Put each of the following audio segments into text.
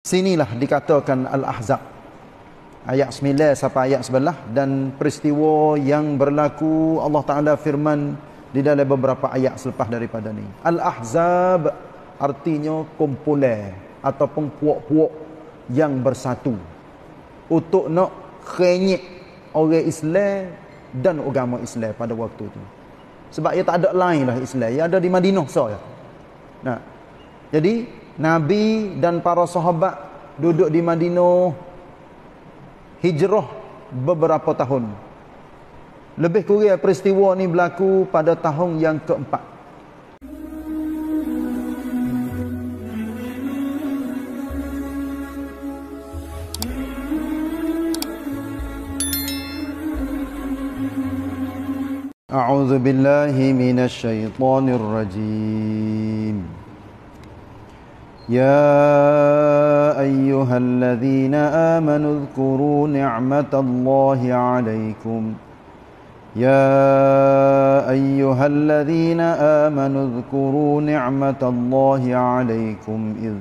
Sinilah dikatakan Al-Ahzab. Ayat 9 sampai ayat 11 dan peristiwa yang berlaku Allah Taala firman di dalam beberapa ayat selepas daripada ni. Al-Ahzab artinya kumpulan ataupun puak-puak yang bersatu untuk nak khenyek orang Islam dan agama Islam pada waktu itu. Sebab ia tak ada lain lah Islam. Ia ada di Madinah saja. Nah. Jadi Nabi dan para sahabat duduk di Madinah hijrah beberapa tahun. Lebih kurang peristiwa ni berlaku pada tahun yang keempat. أعوذ بالله من الشيطان الرجيم يا أيها الذين آمنوا اذكروا نعمة الله عليكم. يا أيها الذين آمنوا اذكروا نعمة الله عليكم. إذ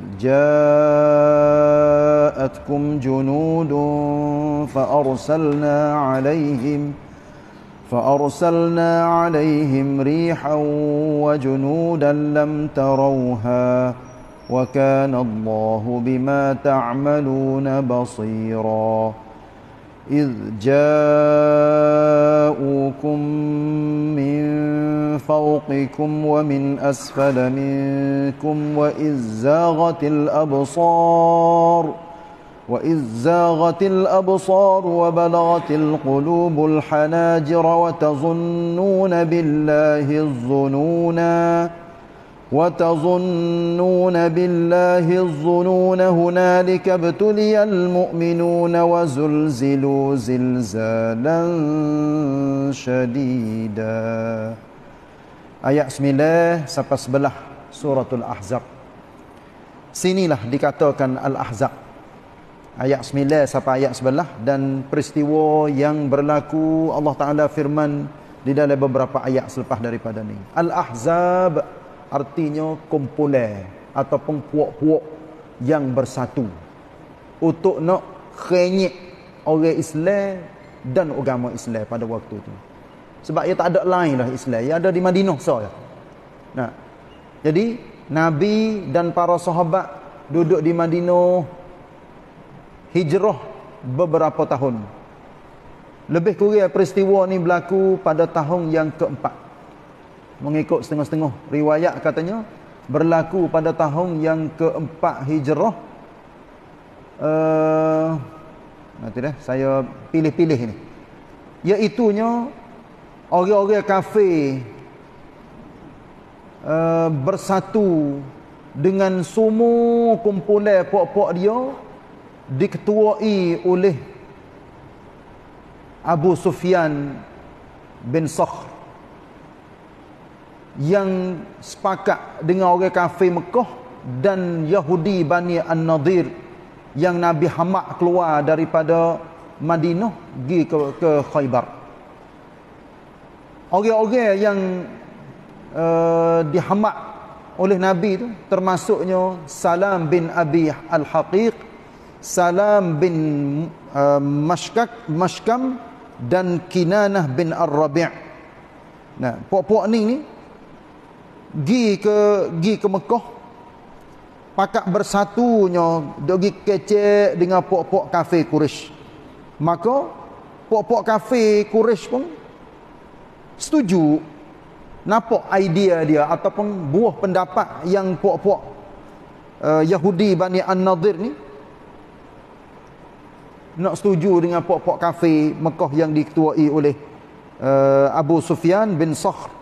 جاءتكم جنود فأرسلنا عليهم فأرسلنا عليهم ريحا وجنودا لم تروها. وكان الله بما تعملون بصيرا. إذ جاءوكم من فوقكم ومن أسفل منكم وإذ زاغت الأبصار وإذ زاغت الأبصار وبلغت القلوب الحناجر وتظنون بالله الظنونا. وتظنون بالله الظنون هنالك ابتلي المؤمنون وزلزلوا زلزالا شديدا Ayat 9 sampai sebelah suratul Ahzab. Sinilah dikatakan Al-Ahzab. Ayat 9 sampai ayat sebelah dan peristiwa yang berlaku Allah Taala firman di dalam beberapa ayat selepas daripada ni. Al-Ahzab artinya kumpulan ataupun puak-puak yang bersatu untuk nak khenyek orang Islam dan agama Islam pada waktu itu. Sebab ia tak ada lain lah Islam. Ia ada di Madinah saja. Nah. Jadi Nabi dan para sahabat duduk di Madinah hijrah beberapa tahun. Lebih kurang peristiwa ni berlaku pada tahun yang keempat mengikut setengah-setengah riwayat katanya berlaku pada tahun yang keempat hijrah. Uh, nanti dah saya pilih-pilih ni iaitunya orang-orang kafir uh, bersatu dengan semua kumpulan pok-pok dia diketuai oleh Abu Sufyan bin Sakhr yang sepakat dengan orang kafir Mekah dan Yahudi Bani An-Nadir yang Nabi Hamad keluar daripada Madinah pergi ke, ke Khaybar. Orang-orang yang uh, dihamad oleh Nabi itu termasuknya Salam bin Abi Al-Haqiq, Salam bin uh, Mashkak, Mashkam dan Kinanah bin Ar-Rabi'. Nah, puak-puak ni ni gi ke gi ke Mekah. Pakak bersatunya dogi kecek dengan puak-puak kafe Quraisy maka puak-puak kafe Quraisy pun setuju nampak idea dia ataupun buah pendapat yang puak-puak uh, Yahudi Bani An-Nadir ni nak setuju dengan puak-puak kafe Mekah yang diketuai oleh uh, Abu Sufyan bin Sakhr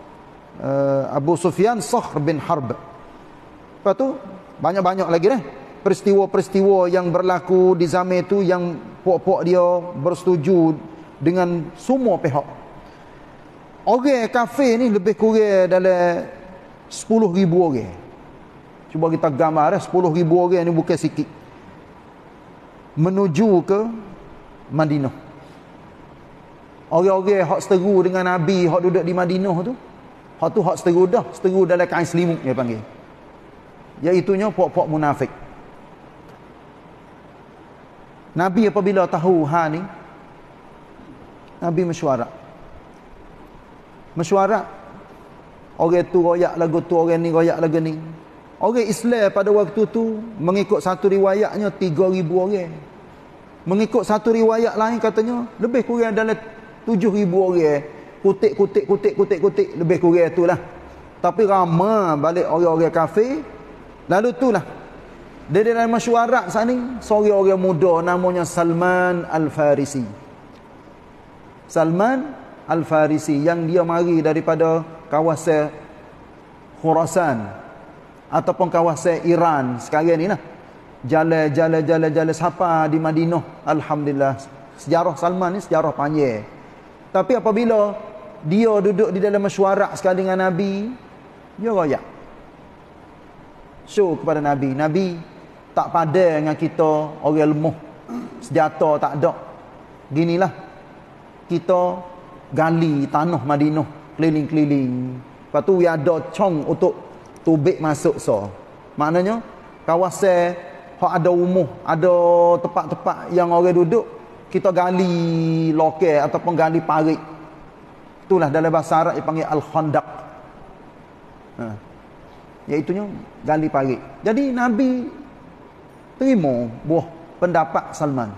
uh, Abu Sufyan Sahr bin Harb. Lepas tu banyak-banyak lagi dah peristiwa-peristiwa yang berlaku di zaman itu yang puak-puak dia bersetuju dengan semua pihak. Orang kafe ni lebih kurang dalam 10 ribu orang. Cuba kita gambar eh, 10 ribu orang ni bukan sikit. Menuju ke Madinah. Orang-orang hak seteru dengan Nabi, hak duduk di Madinah tu, Hak tu hak seteru dah, seteru dalam kain selimut dia panggil. Iaitunya puak-puak munafik. Nabi apabila tahu ha ni Nabi mesyuarat. Mesyuarat Orang tu royak lagu tu Orang ni royak lagu ni. Orang Islam pada waktu tu Mengikut satu riwayatnya 3,000 orang. Mengikut satu riwayat lain katanya Lebih kurang dalam 7,000 orang Kutik, kutik, kutik, kutik, kutik Lebih kurang tu lah Tapi ramah balik orang-orang kafir Lalu tu lah dia dalam mesyuarat saat ni seorang orang muda namanya Salman Al-Farisi. Salman Al-Farisi yang dia mari daripada kawasan Khurasan ataupun kawasan Iran sekarang ni lah. Jalan jalan jalan jalan siapa di Madinah. Alhamdulillah. Sejarah Salman ni sejarah panjang. Tapi apabila dia duduk di dalam mesyuarat sekali dengan Nabi, dia royak. Show kepada Nabi. Nabi, tak pada dengan kita orang lemah senjata tak ada. Ginilah. Kita gali tanah Madinah keliling-keliling. Lepas tu ya ada cong untuk tubik masuk so. Maknanya kawasan hak ada umuh ada tempat-tempat yang orang duduk kita gali lokal ataupun gali parit itulah dalam bahasa Arab dipanggil al-khandaq. Ha. iaitunya gali parit jadi Nabi terima buah pendapat Salman.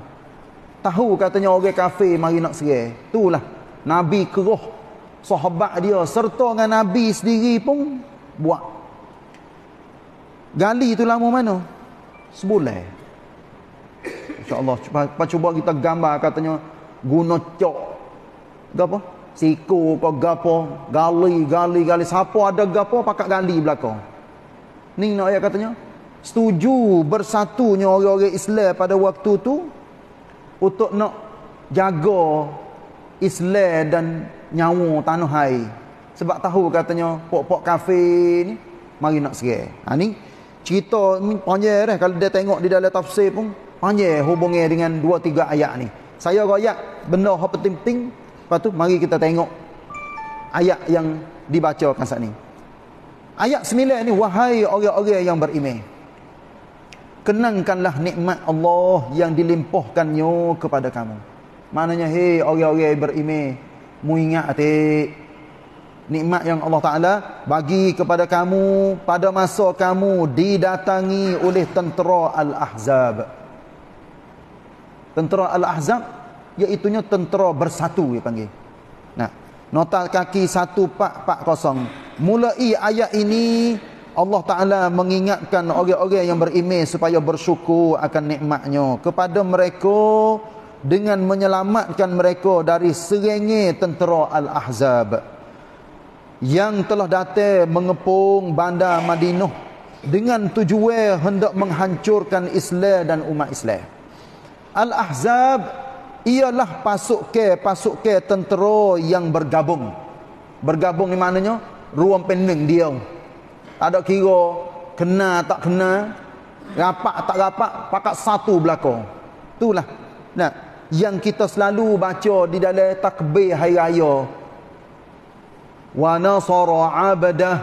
Tahu katanya orang kafir mari nak serai. Itulah Nabi keruh. Sahabat dia serta dengan Nabi sendiri pun buat. Gali tu lama mana? Sebulan. insyaAllah cuba, cuba kita gambar katanya guna cok. Apa siku ke gapo gali gali gali siapa ada gapo pakat gali belakang ni nak ayat katanya setuju bersatunya orang-orang Islam pada waktu tu untuk nak jaga Islam dan nyawa tanah air. Sebab tahu katanya pok-pok kafe ni mari nak serai. Ha ni cerita ni panjang dah kalau dia tengok di dalam tafsir pun panjang hubungnya dengan dua tiga ayat ni. Saya royak benda yang penting-penting lepas tu mari kita tengok ayat yang dibacakan saat ni. Ayat 9 ni wahai orang-orang yang beriman kenangkanlah nikmat Allah yang dilimpahkannya kepada kamu. Maknanya hei orang-orang beriman, mu ingat atik nikmat yang Allah Taala bagi kepada kamu pada masa kamu didatangi oleh tentera Al-Ahzab. Tentera Al-Ahzab iaitu tentera bersatu dia panggil. Nah, nota kaki 1440. Mulai ayat ini Allah Ta'ala mengingatkan orang-orang yang beriman supaya bersyukur akan nikmatnya kepada mereka dengan menyelamatkan mereka dari serengi tentera Al-Ahzab yang telah datang mengepung bandar Madinah dengan tujuan hendak menghancurkan Islam dan umat Islam. Al-Ahzab ialah pasukan-pasukan tentera yang bergabung. Bergabung ni maknanya ruang pening dia. Ada kira kena tak kena. Rapat tak rapat pakat satu belakang. Itulah. Nah yang kita selalu baca di dalam takbir hari raya. Wa nasara abdah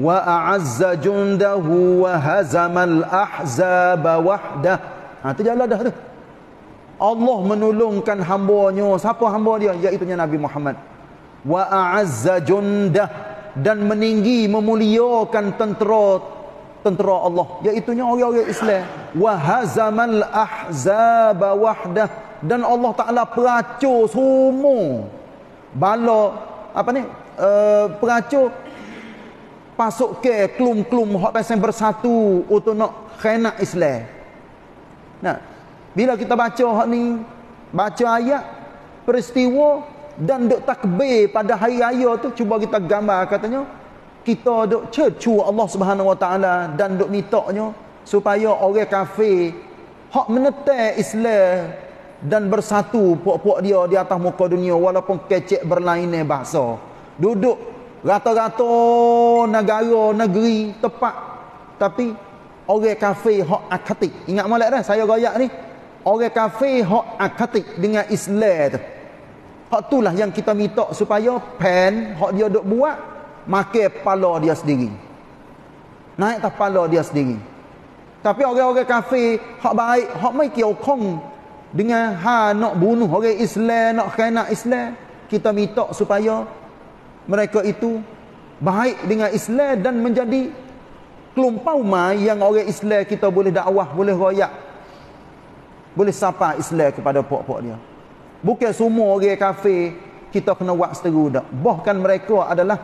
wa a'azza jundahu wa hazamal ahzab wahdah. Ha tu jalan dah tu Allah menolongkan hamba-Nya. Siapa hamba dia? Iaitu Nabi Muhammad. Wa a'azza jundahu dan meninggi memuliakan tentera tentera Allah. Iaitu orang-orang Islam. Wa hazamal ahzab wahdah. Dan Allah Taala peracur semua. Bala apa ni? Uh, peracur. Pasuk ke klum-klum hak pasal bersatu untuk nak khainat Islam. Nah bila kita baca hak ni baca ayat peristiwa dan duk takbir pada hari raya tu cuba kita gambar katanya kita duk cecu Allah Subhanahu Wa Taala dan duk mintanya supaya orang kafir hak menetek Islam dan bersatu puak-puak dia di atas muka dunia walaupun kecek berlainan bahasa duduk rata-rata negara negeri tepat tapi orang kafir hak akatik ingat molek dah saya royak ni orang kafir hak akatik dengan Islam tu Hak itulah yang kita minta supaya pen hak dia duk buat makan kepala dia sendiri. Naik atas kepala dia sendiri. Tapi orang-orang kafir hak baik, hak mai kira kong dengan ha nak bunuh orang Islam nak kena Islam kita minta supaya mereka itu baik dengan Islam dan menjadi kelumpau mai yang orang Islam kita boleh dakwah boleh royak boleh sapa Islam kepada pok-pok dia bukan semua orang kafir kita kena buat seteru dak bahkan mereka adalah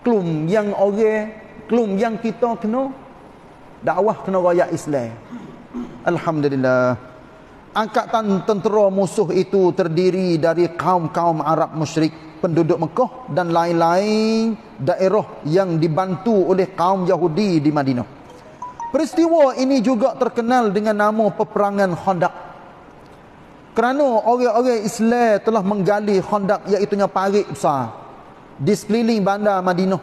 kelum yang orang kelum yang kita kena dakwah kena royak Islam alhamdulillah angkatan tentera musuh itu terdiri dari kaum-kaum Arab musyrik, penduduk Mekah dan lain-lain daerah yang dibantu oleh kaum Yahudi di Madinah. Peristiwa ini juga terkenal dengan nama peperangan Khandaq. Kerana orang-orang Islam telah menggali Khandaq iaitu parit besar di sekeliling bandar Madinah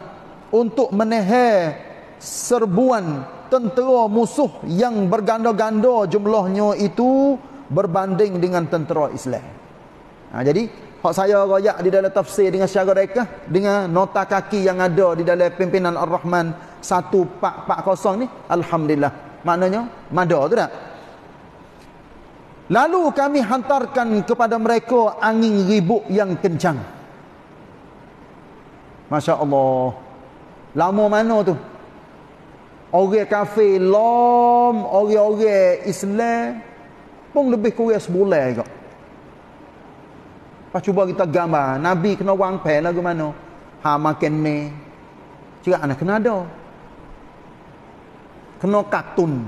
untuk menahan serbuan tentera musuh yang berganda-ganda jumlahnya itu berbanding dengan tentera Islam. Ha, jadi, hak saya royak di dalam tafsir dengan secara reka dengan nota kaki yang ada di dalam pimpinan Ar-Rahman 1440 ni, alhamdulillah. Maknanya mada tu tak? Lalu kami hantarkan kepada mereka angin ribut yang kencang. Masya Allah. Lama mana tu? Orang kafir lom, orang-orang Islam pun lebih kurang sebulan juga. Pas cuba kita gambar, Nabi kena wang pen lagu mana? Ha makan ni. Cakap anak kena ada. Kena kartun.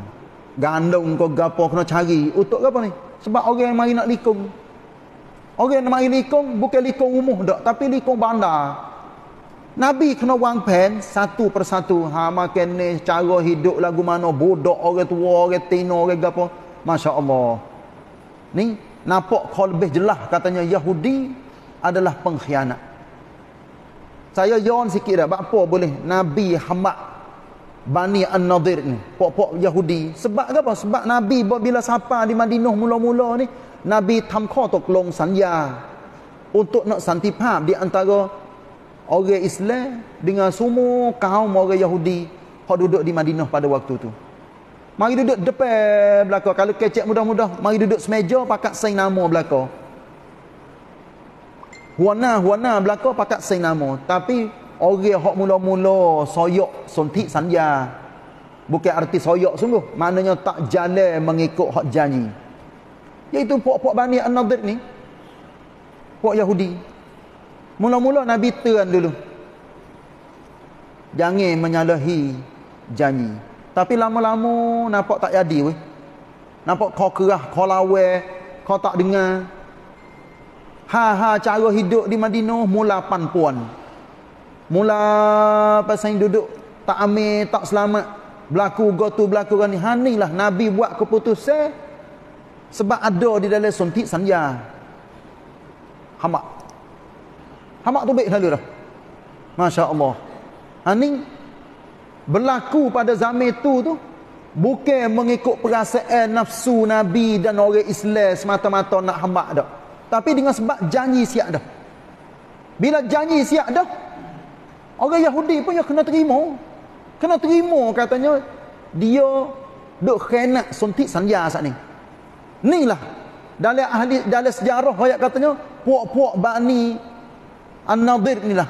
Gandung kau gapo kena cari. Untuk apa ni? Sebab orang yang mari nak likung. Orang yang mari likung bukan likung umum dak, tapi likung bandar. Nabi kena wang pen satu persatu. Ha makan ni cara hidup lagu mana? Bodoh orang tua, orang tino, orang gapo. Masya Allah. Ni nampak kau lebih jelas katanya Yahudi adalah pengkhianat. Saya yawn sikit dah. Apa boleh Nabi Hamad Bani An-Nadir ni. Pok-pok Yahudi. Sebab apa? Sebab Nabi bila sapa di Madinah mula-mula ni. Nabi tamkau tok long sanya. Untuk nak santipap di antara orang Islam dengan semua kaum orang Yahudi. Yang duduk di Madinah pada waktu tu. Mari duduk depan belakang. Kalau kecek mudah-mudah, mari duduk semeja pakat sign nama belakang. Huana, huana belakang pakat sign nama. Tapi orang hok mula-mula soyok suntik sanja. Bukan arti soyok sungguh. Maknanya tak jalan mengikut hak janji. Iaitu pok-pok Bani An-Nadir ni. Pok Yahudi. Mula-mula Nabi tuan dulu. Jangan menyalahi janji. Tapi lama-lama nampak tak jadi weh. Nampak kau kerah, kau lawe, kau tak dengar. Ha-ha cara hidup di Madinah mula panpuan. Mula pasal duduk tak amil, tak selamat. Berlaku gotu berlaku kan ni. Hanilah Nabi buat keputusan sebab ada di dalam suntik sanja. Hamak. Hamak tu baik selalu dah. Masya Allah. Hani berlaku pada zaman itu tu bukan mengikut perasaan nafsu Nabi dan orang Islam semata-mata nak hambak dah. Tapi dengan sebab janji siap dah. Bila janji siap dah, orang Yahudi pun ya kena terima. Kena terima katanya dia duk khenat suntik sanja saat ni. Inilah dalam ahli dalam sejarah ayat katanya puak-puak Bani An-Nadir inilah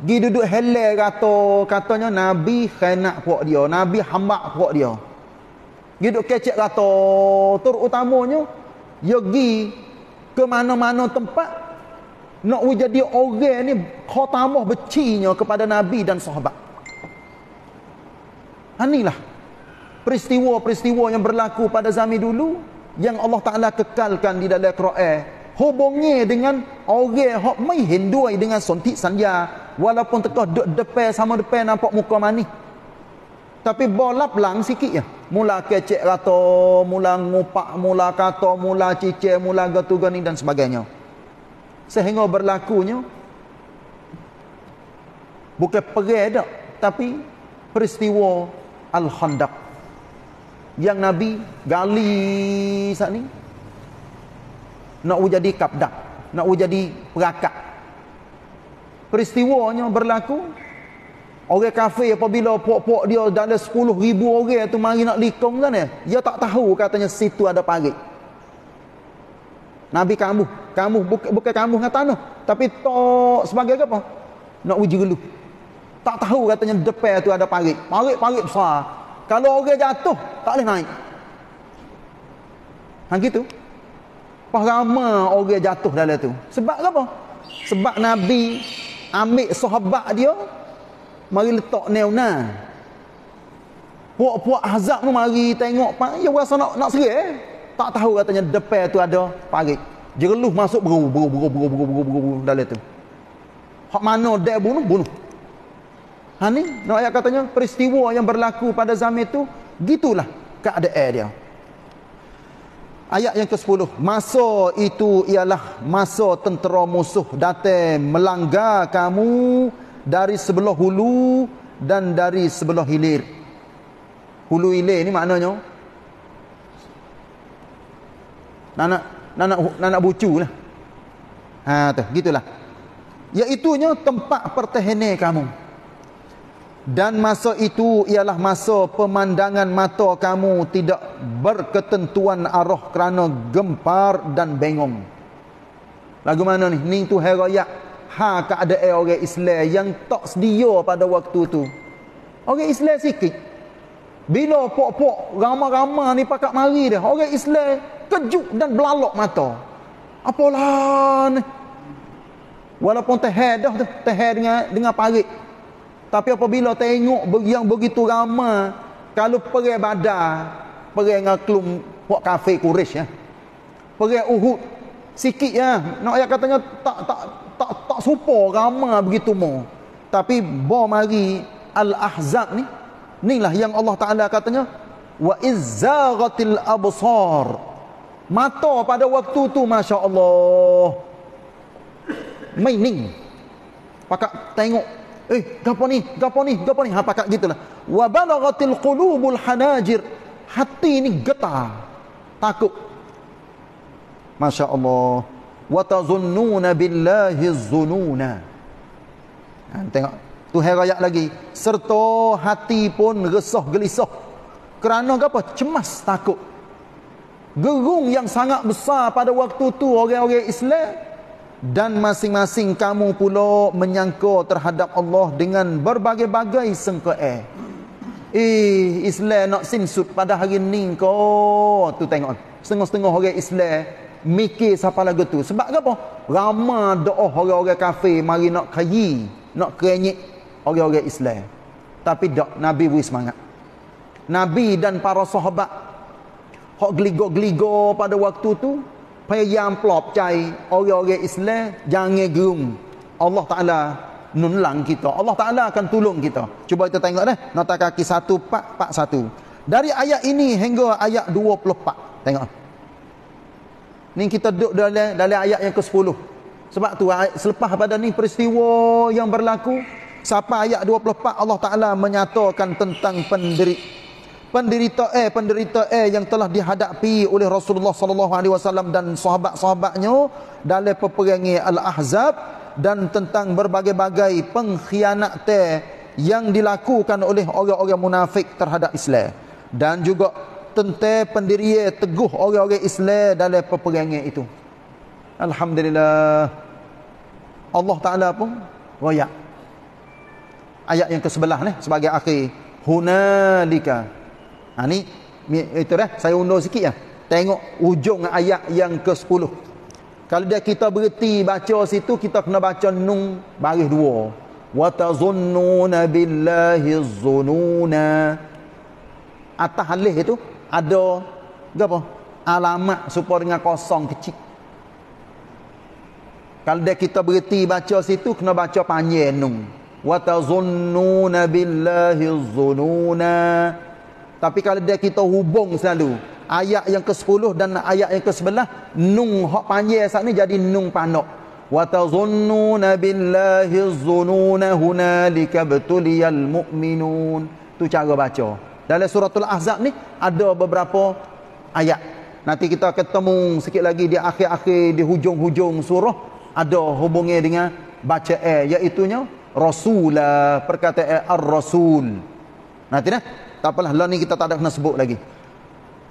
Gi duduk helai kata katanya Nabi khanak puak dia, Nabi hambak puak dia. Gi duduk kecek kata terutamanya ya gi ke mana-mana tempat nak jadi orang ni kau tambah becinya kepada Nabi dan sahabat. Inilah peristiwa-peristiwa yang berlaku pada zaman dulu yang Allah Taala kekalkan di dalam Quran hubungi dengan orang hok mai hindui dengan sontik sanja walaupun tekah duk depan sama depan nampak muka manis. Tapi bolap lang sikit ya. Mula kecek kata mula ngupak mula kata mula cicir mula gatu gani dan sebagainya sehingga berlakunya bukan perang dak tapi peristiwa al-khandaq. Yang nabi gali saat ni nak jadi kapdak nak jadi perakak. Peristiwanya berlaku orang kafir apabila pok-pok dia dalam 10 ribu orang tu mari nak likung kan ya dia tak tahu katanya situ ada parit Nabi kamu, kamu bukan bukan kamu dengan tanah, tapi tok sebagai apa? Nak uji dulu. Tak tahu katanya depan tu ada parit. Parit-parit besar. Kalau orang jatuh, tak boleh naik. Ha gitu. Pas ramai orang jatuh dalam tu. Sebab apa? Sebab Nabi ambil sahabat dia mari letak neuna. Puak-puak Ahzab tu mari tengok pak, ya rasa nak nak serai eh? Tak tahu katanya depan tu ada parit. Jereluh masuk beru beru beru beru beru beru beru dalam tu. Hak mana dia bunuh bunuh. Ha ni, nak ayat katanya peristiwa yang berlaku pada zaman itu gitulah keadaan dia. Ayat yang ke-10, masa itu ialah masa tentera musuh datang melanggar kamu dari sebelah hulu dan dari sebelah hilir. Hulu hilir ni maknanya nak nak nak nak bucu lah. Ha tu, gitulah. Iaitunya tempat pertahanan kamu. Dan masa itu ialah masa pemandangan mata kamu tidak berketentuan arah kerana gempar dan bengong. Lagu mana ni? Ni tu heraya ha keadaan orang Islam yang tak sedia pada waktu tu. Orang Islam sikit. Bila pok-pok ramah-ramah ni pakat mari dah. Orang Islam kejut dan belalok mata. Apalah ni? Walaupun teh dah tu, teh dengan dengan parit. Tapi apabila tengok yang begitu ramai, kalau pergi badar, pergi dengan kelum puak kafe Quraisy ya. Pergi Uhud sikit ya. Nak ayat katanya tak tak tak tak serupa ramai begitu mo. Tapi bo mari Al-Ahzab ni, inilah yang Allah Taala katanya wa izzaghatil absar. Mata pada waktu tu masya-Allah. Maining. Pakak tengok Eh, gapo ni? Gapo ni? Gapo ni? Ha pakat gitulah. Wa balaghatil qulubul hanajir. Hati ni getar. Takut. Masya-Allah. Wa tazunnuna billahi zununa. Ha, tengok. Tu ayat lagi. Serta hati pun resah gelisah. Kerana apa? Cemas, takut. Gerung yang sangat besar pada waktu tu orang-orang Islam dan masing-masing kamu pula menyangka terhadap Allah dengan berbagai-bagai sengkaan. Eh, Islam nak sinsut pada hari ni kau. Tu tengok. Setengah-setengah orang Islam mikir siapa lagu tu. Sebab apa? Ramah doa orang-orang kafir mari nak kayi, nak kerenyik orang-orang Islam. Tapi tak, Nabi beri semangat. Nabi dan para sahabat hok geligo-geligo pada waktu tu. Payam pelop cai orang-orang Islam jangan gerung. Allah Taala nunlang kita. Allah Taala akan tolong kita. Cuba kita tengok dah nota kaki 1441 dari ayat ini hingga ayat 24 tengok. Ni kita duduk dalam dalam ayat yang ke-10 sebab tu selepas pada ni peristiwa yang berlaku sampai ayat 24 Allah Taala menyatakan tentang penderi penderita eh penderita eh yang telah dihadapi oleh Rasulullah sallallahu alaihi wasallam dan sahabat-sahabatnya dalam peperangan Al-Ahzab dan tentang berbagai-bagai pengkhianatan yang dilakukan oleh orang-orang munafik terhadap Islam dan juga tentang pendirian teguh orang-orang Islam dalam peperangan itu. Alhamdulillah. Allah Taala pun royak. Ayat yang ke-11 ni sebagai akhir hunalika Ha ni itu dah saya undur ya. Tengok ujung ayat yang ke-10. Kalau dia kita berhenti baca situ kita kena baca nun baris dua. Wa tazunnuna billahi zununa. Atas halih itu ada apa? Alamat supaya dengan kosong kecil. Kalau dia kita berhenti baca situ kena baca panjang nun. Wa tazunnuna billahi zununa. Tapi kalau dia kita hubung selalu ayat yang ke-10 dan ayat yang ke-11 nung hak panjang saat ni jadi nung panok. Wa tazunnuna billahi zununa hunalika btuliyal mu'minun. Tu cara baca. Dalam suratul Ahzab ni ada beberapa ayat. Nanti kita ketemu sikit lagi di akhir-akhir di hujung-hujung surah ada hubungnya dengan baca eh iaitu nya rasulah perkataan ar-rasul. Nanti dah tak apalah, lah ni kita tak ada kena sebut lagi.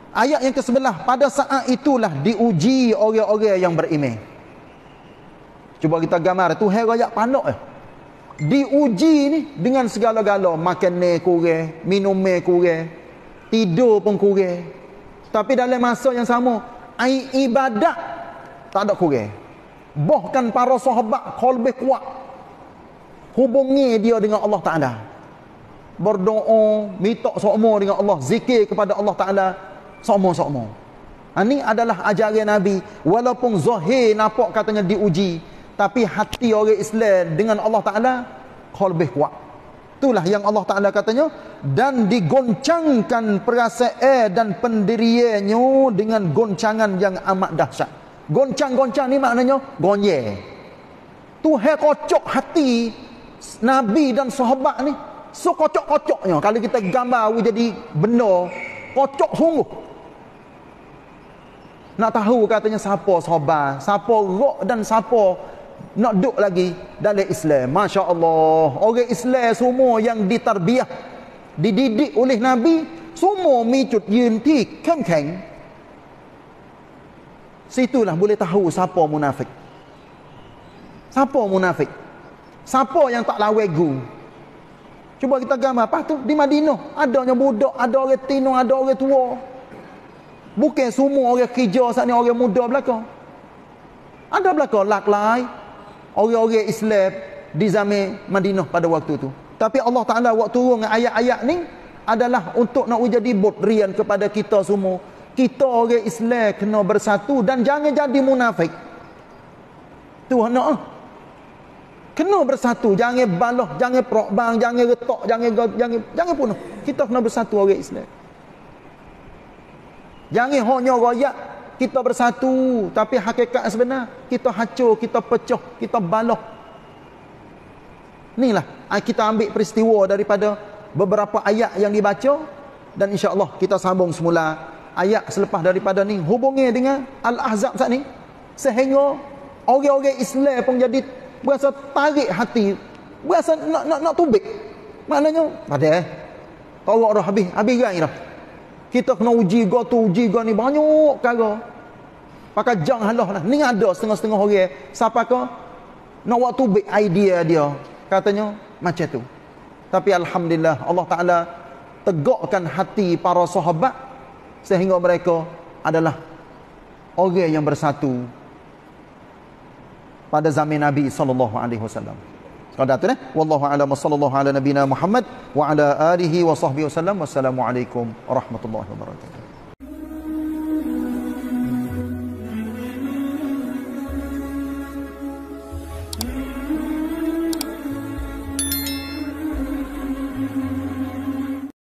Ayat yang ke-11 pada saat itulah diuji orang-orang yang beriman. Cuba kita gambar tu hai royak pandok eh. Diuji ni dengan segala-gala, makan kurang, minum kurang, tidur pun kurang. Tapi dalam masa yang sama, ai ibadat tak ada kurang. Bahkan para sahabat kau lebih kuat hubungi dia dengan Allah Taala. Berdoa, minta sokmo dengan Allah, zikir kepada Allah Taala sama-sama. Ha, ini adalah ajaran Nabi. Walaupun zahir nampak katanya diuji. Tapi hati orang Islam dengan Allah Ta'ala lebih kuat. Itulah yang Allah Ta'ala katanya. Dan digoncangkan perasaan dan pendiriannya dengan goncangan yang amat dahsyat. Goncang-goncang ni maknanya gonye. Tuhan kocok hati Nabi dan sahabat ni. So kocok-kocoknya. Kalau kita gambar jadi benar. Kocok sungguh. Nak tahu katanya siapa sahabat, siapa roh dan siapa nak duduk lagi dalam Islam. Masya Allah. Orang Islam semua yang ditarbiah, dididik oleh Nabi, semua micut yunti keng-keng. Situlah boleh tahu siapa munafik. Siapa munafik? Siapa yang tak lawegu? Cuba kita gambar apa tu? Di Madinah, adanya budak, ada orang tino, ada orang tua. Bukan semua orang kerja saat ni orang muda belakang. Ada belakang laklai orang-orang Islam di zaman Madinah pada waktu tu. Tapi Allah Taala waktu turun ayat-ayat ni adalah untuk nak jadi bodrian kepada kita semua. Kita orang Islam kena bersatu dan jangan jadi munafik. Tuhan nak ah. Kena bersatu, jangan baloh, jangan perokbang, jangan retok, jangan jangan jangan punuh. Kita kena bersatu orang Islam. Jangan hanya royak kita bersatu tapi hakikat sebenar kita hancur, kita pecah, kita baloh. Inilah kita ambil peristiwa daripada beberapa ayat yang dibaca dan insya-Allah kita sambung semula ayat selepas daripada ni hubungi dengan Al-Ahzab saat ni sehingga orang-orang Islam pun jadi berasa tarik hati. Berasa nak nak nak tubik. Maknanya pada eh? Tawak dah habis. Habis gai dah. Kita kena uji go tu uji go ni banyak perkara pakai jang halah lah. Ni ada setengah-setengah orang siapa ke nak waktu big idea dia. Katanya macam tu. Tapi alhamdulillah Allah taala tegakkan hati para sahabat sehingga mereka adalah orang yang bersatu pada zaman Nabi sallallahu alaihi wasallam. Sekadar tu eh. Wallahu a'lam sallallahu ala nabina Muhammad wa ala alihi wa sahbihi wasallam. Wassalamualaikum warahmatullahi wabarakatuh.